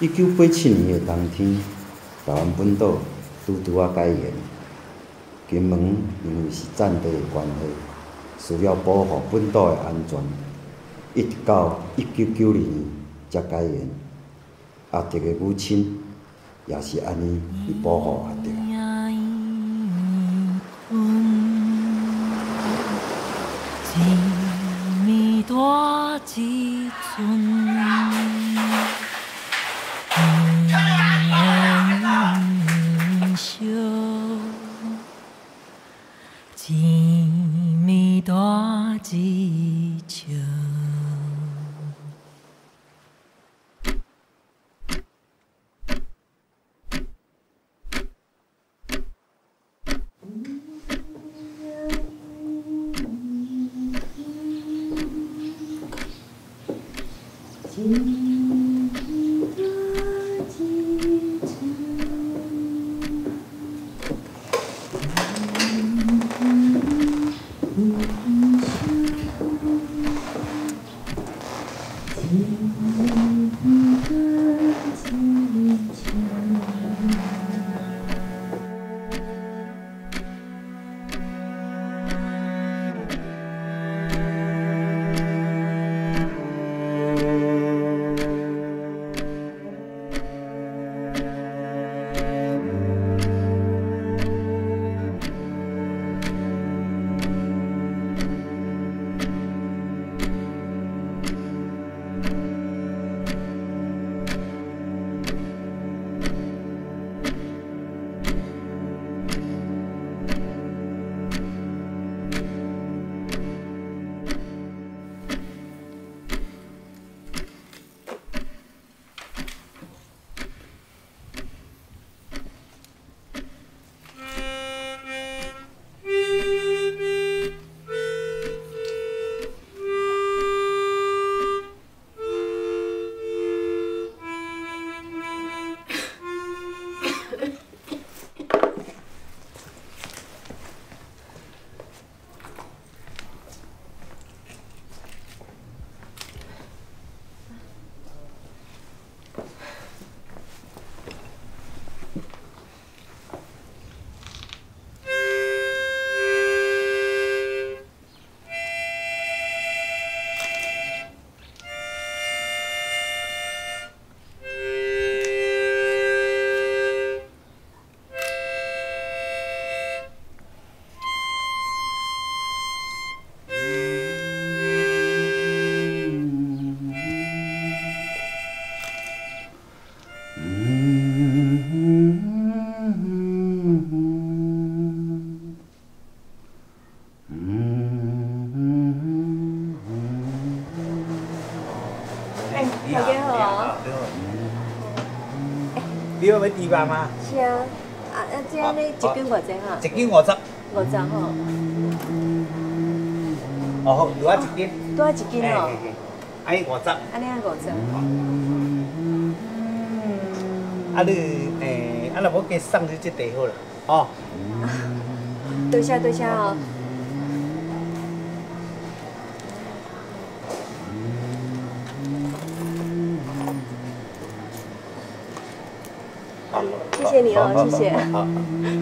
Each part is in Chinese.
一九八七年的冬天，台湾本岛拄拄啊改元，金门因为是战地的关系，需要保护本岛的安全，一直到一九九二年才改元。阿迪的母亲也是安尼去保护阿迪 you. 德。二百吗？是啊，啊啊，这样呢，一斤偌济哈？一斤五十。五十吼。哦好，多一斤。多一斤哦。哎，五十。安尼啊五十。啊你诶，啊若要加送你这地好了，哦。多谢多谢哦。谢谢你哦，谢谢。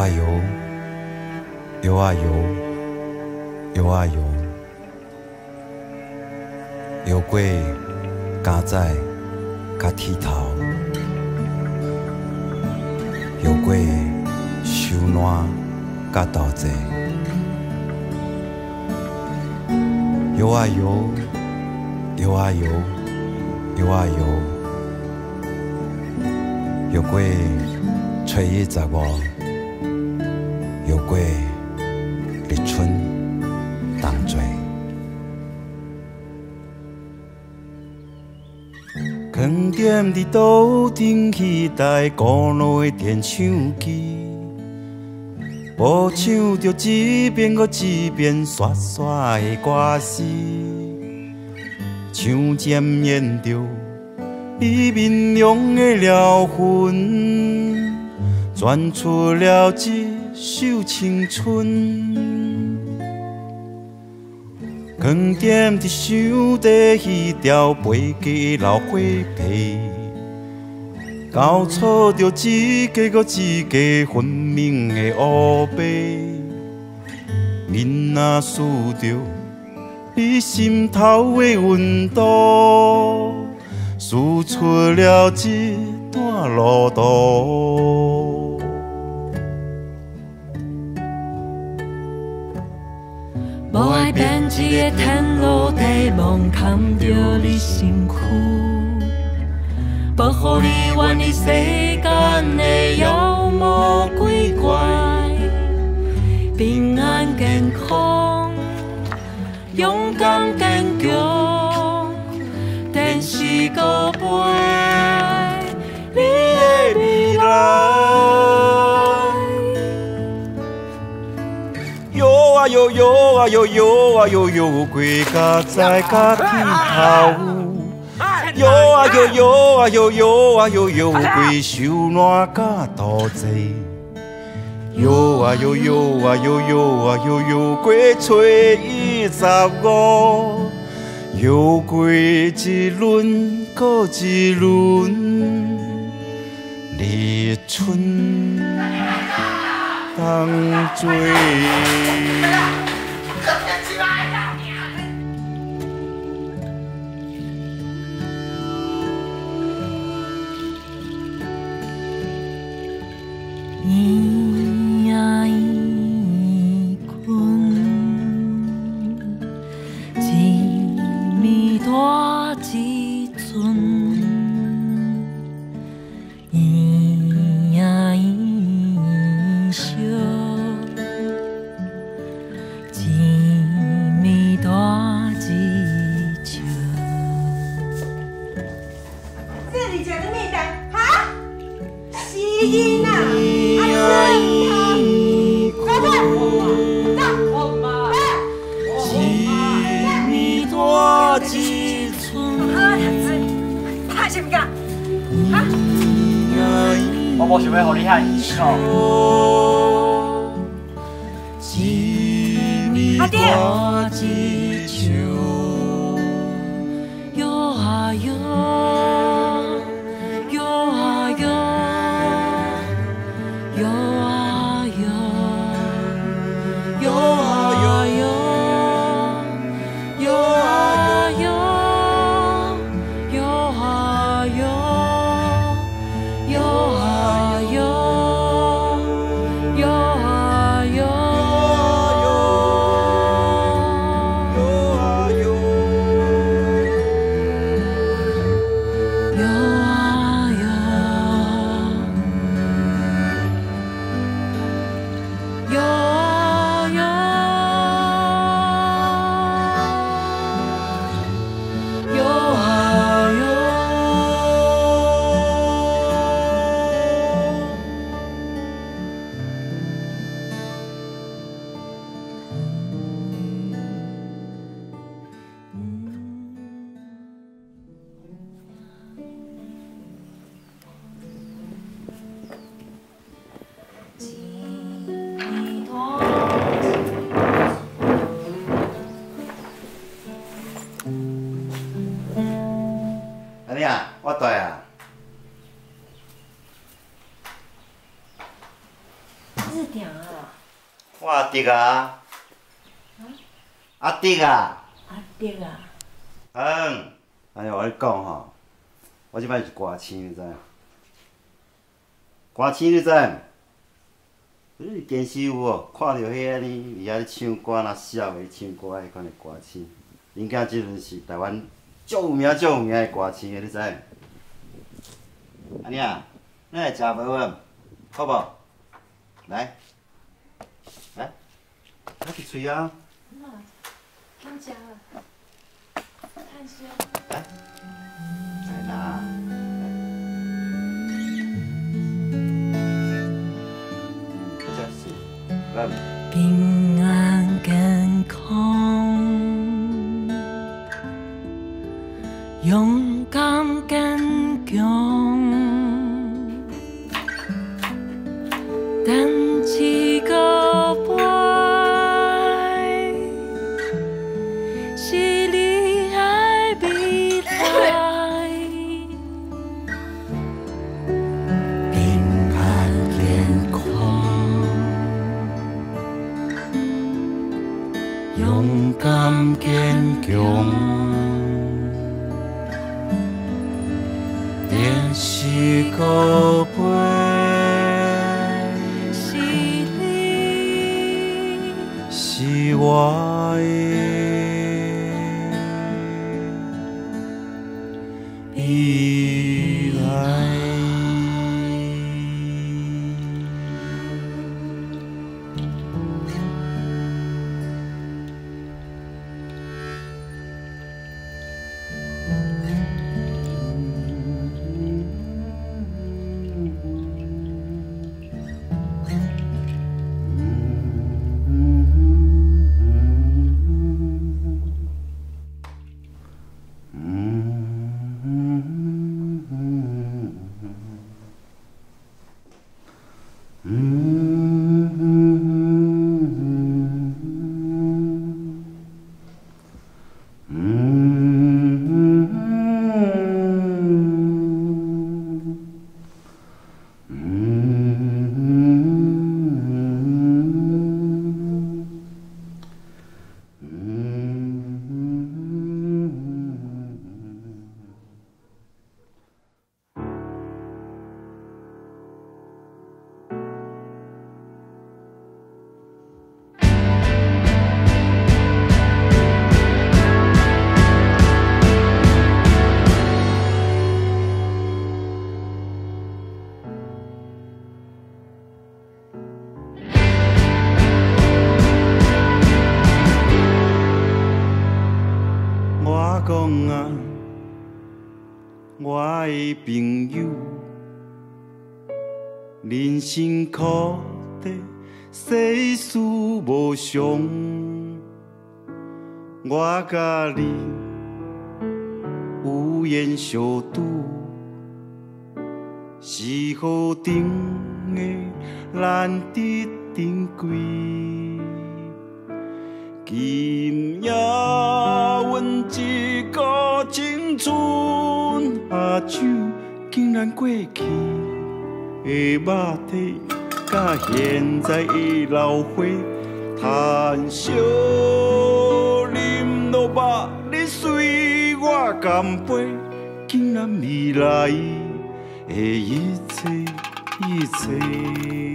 啊游，游啊游，游啊游，游过。家仔甲剃头，游过收烂甲倒济，游啊游，游啊游，游啊游，游过初一十五，游过立春冬节。藏踮伫岛顶期待古老的电唱机，播唱着一遍又一遍刷刷的歌词。像检验着你面容的疗痕，转出了一首青春。光点伫想底迄条飞过老花皮，交错着一个又一个分明的乌白，囡仔思着你心头的温度，输出了一段路途。我爱编织的天罗地网，牵着你身躯，保护你远离世间的妖魔鬼怪，平安健康，勇敢坚强，天使高飞，啊哟啊哟哟啊哟哟，归家在家己头。哟啊哟哟啊哟哟啊哟哟，归手烂甲肚子。哟啊哟哟啊哟哟啊哟哟，归吹一十五。又过一轮过一轮，立春。thăng truy. 当追。弟啊，阿弟啊，阿弟啊，嗯，哎呀，我跟你讲吼，我即摆是歌星，你知？歌星你知？你电视有无？看到迄个呢，伊遐唱歌，若笑的唱歌迄款的歌星，因囝即阵是台湾足有名、足有名的歌星的，你知？安尼啊，咱来食饭无？好无？来。快去吹啊！妈，看家了，看书。来，来拿。这是，来。平安健康，朋友，人生苦短，世事无常，我甲你有缘相拄，是好顶的难得珍贵。今夜，阮一个青春，咱过去的肉体，甲现在的老花，叹息啉落吧，你随我干杯，敬咱未来的一切一切。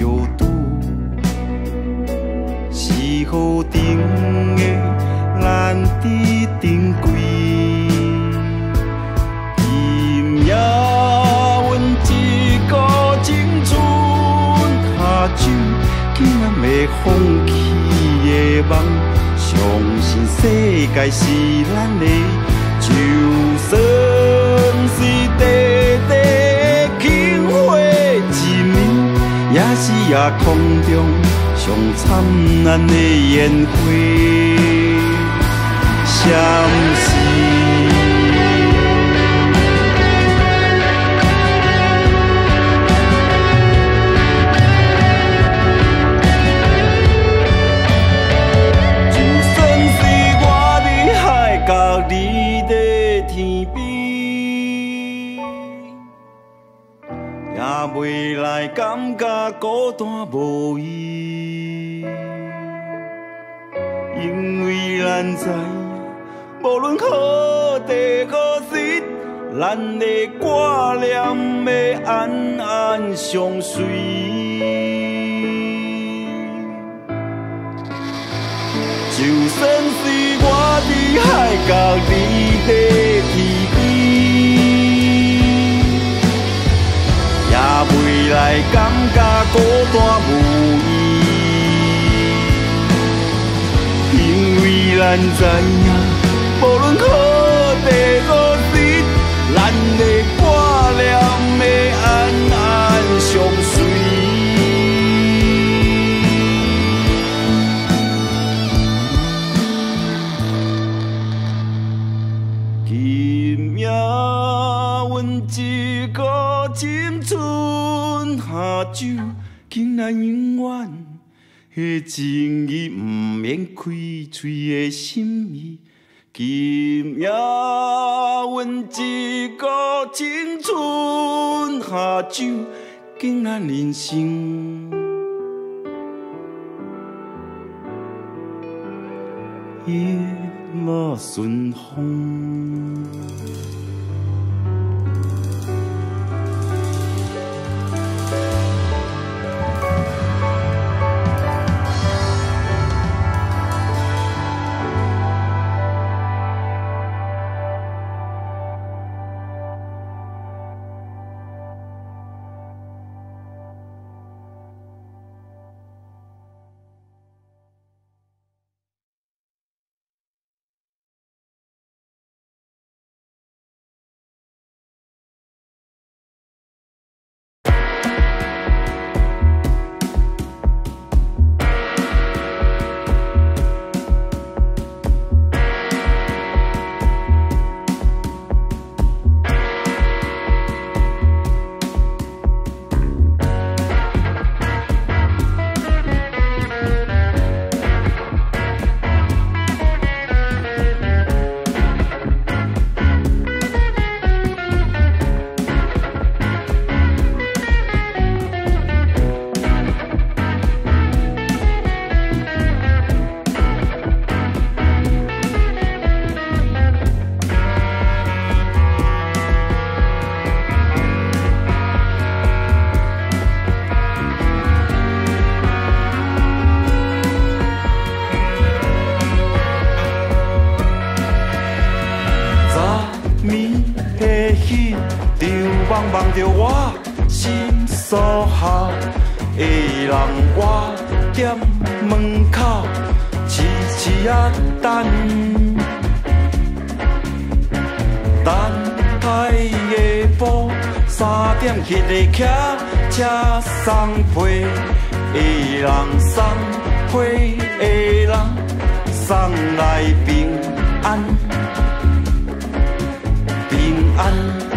有缘相拄，是雨顶的难得珍贵。今夜。阮一个青春下酒，竟然袂放弃的梦，相信世界是咱的，就算夜空中上灿烂的烟火，闪感觉孤单无依，因为咱知，无论好地好时，咱的挂念要安安相随。就算是我伫海角，你在来感觉孤单无依，因为咱知影，的情意不免开嘴的心意。今夜，阮一个青春下酒，竟然人生一路顺风。三点起的客车，送飞的人，送飞的人，送来平安，平安。